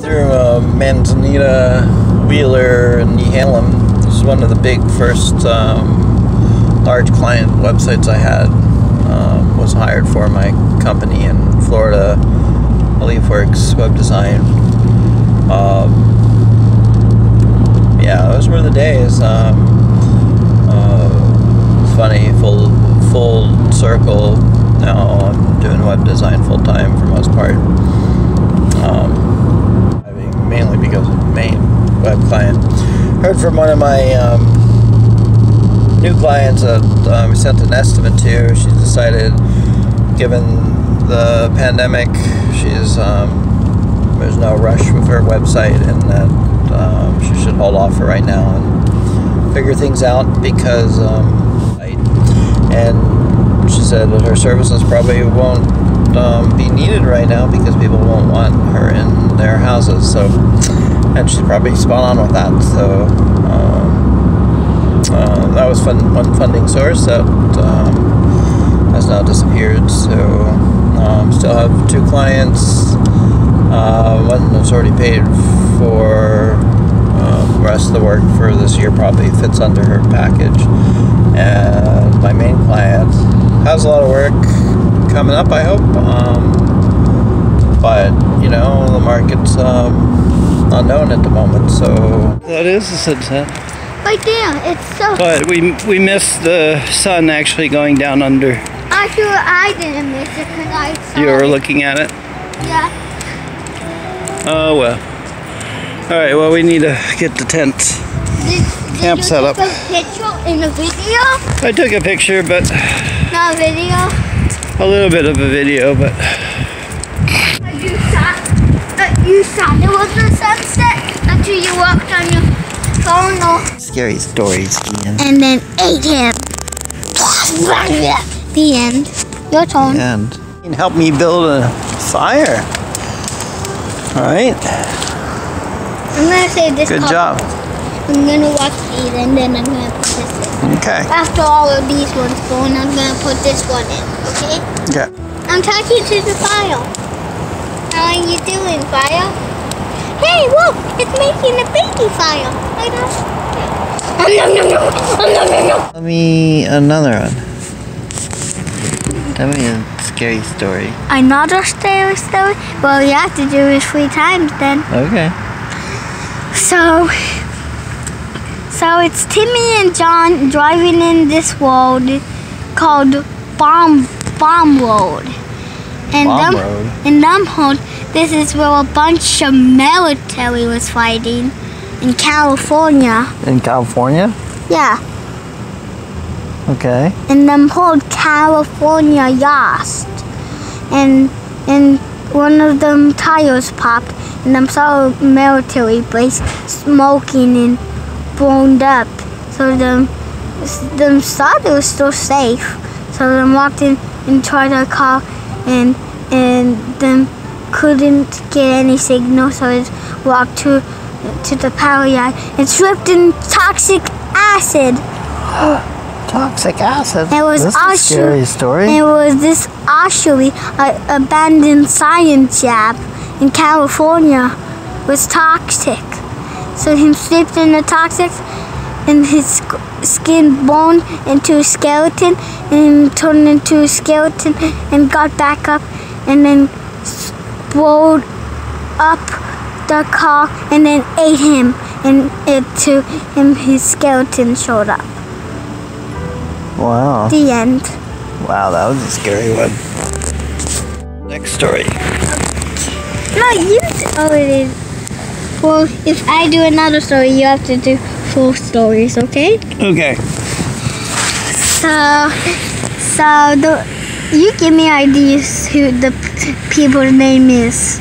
Through uh, Manzanita, Wheeler, and Nehalem. This is one of the big first um, large client websites I had. Um, was hired for my company in Florida, LeafWorks Web Design. Um, yeah, those were the days. Um, uh, funny, full full circle. Now I'm doing web design full time for most part. Um, I mean, mainly because of the main web client. Heard from one of my um, new clients that we sent an estimate to. She decided, given the pandemic, she's um, there's no rush with her website, and that um, she should hold off for right now and figure things out because, um, and she said that her services probably won't um, be needed right now because people won't want her in their houses. So, and she's probably spot on with that. So, um, uh, that was fun, one funding source that um, has now disappeared. So, um, still have two clients. Uh, one that's already paid for um, the rest of the work for this year probably fits under her package. And my main client has a lot of work coming up, I hope. Um, but, you know, the market's unknown at the moment, so. That is a sunset. Right there. It's so. But we, we missed the sun actually going down under. Actually, I didn't miss it because I saw You were it. looking at it? Yeah. Oh, well. Alright, well, we need to get the tent. Did, did Camp you setup. take a picture in a video? I took a picture, but Not a video. a little bit of a video, but But You saw, you saw there was a sunset until you walked on your phone or scary stories, Ian. and then ate him. The end. Your turn. And you can help me build a fire. Alright, I'm gonna save this. good couple. job. I'm gonna watch these and then I'm gonna put this in. Okay, After all of these ones go in, I'm gonna put this one in. Okay? okay. I'm talking to the file. Are you doing, file? Hey, look! It's making a baby file. I know. Tell me another one. Tell me a scary story. Another scary story? Well, you have to do it three times then. Okay. So, so it's Timmy and John driving in this road called Bomb Bomb Road. And Bomb them, Road? In this is where a bunch of military was fighting in California. In California? Yeah, Okay. in Numhold, California Yast. And and one of them tires popped, and them saw a military base smoking and burned up. So them them thought it was still safe. So them walked in and tried to call, and and them couldn't get any signal. So it walked to to the power yard and slipped in toxic acid. Toxic acid. It was this is a scary story. It was this actually a abandoned science lab in California was toxic. So he slipped in the toxic and his skin bone into a skeleton and turned into a skeleton and got back up and then blowed up the car and then ate him and it to him his skeleton showed up. Wow. The end. Wow, that was a scary one. Next story. No, you. Oh, it is. Well, if I do another story, you have to do four stories, okay? Okay. So, so the you give me ideas who the p- people's name is.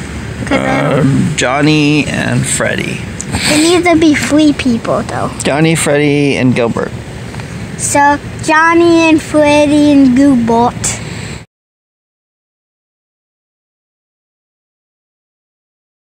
Um, Johnny and Freddie. it needs to be three people though. Johnny, Freddie, and Gilbert. So Johnny and Freddie and Goobot.